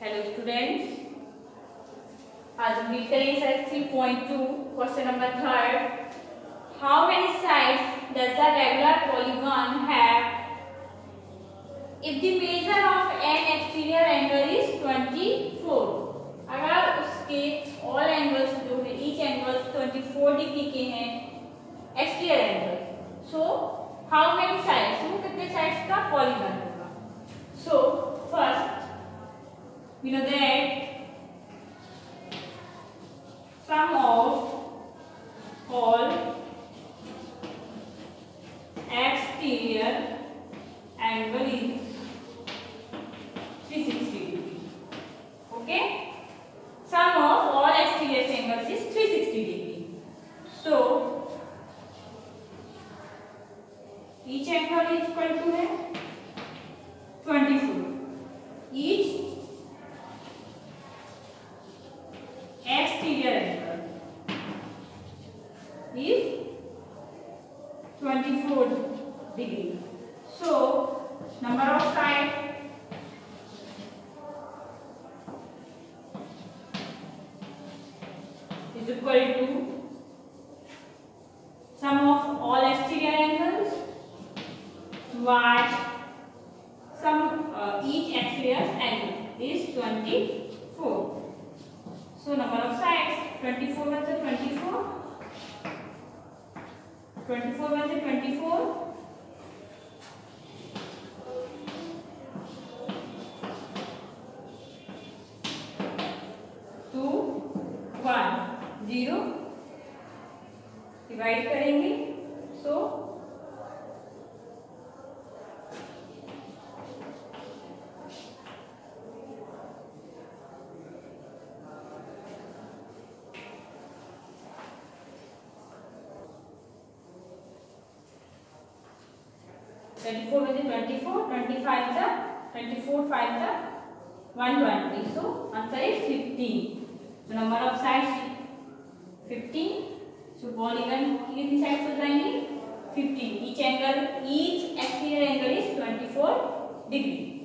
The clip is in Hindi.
हेलो स्टूडेंट्स आज हम लिख करेंगे side 3.2 question number third how many sides does a regular polygon have if the measure of an exterior angle is 24 अगर उसके ऑल एंगल्स जो है ईच एंगल्स 24 डिग्री के हैं exterior angle so how many sides we know that sum of all exterior angle is 360 degree okay? Sum of all exterior angles is 360 degree. So each angle is equal to 24 24 degree. So, number of side is equal to sum of all exterior angles towards sum uh, each exterior angle is 24. So, number of sides 24 is 24 twenty four में से twenty four to one zero divide करेंगे. 24 with 24, 25 the 24, 5 the 120. So answer is 15. So number of sides 15. So polygon कितनी sides हो जाएँगी 15. Each angle, each exterior angle is 24 degree.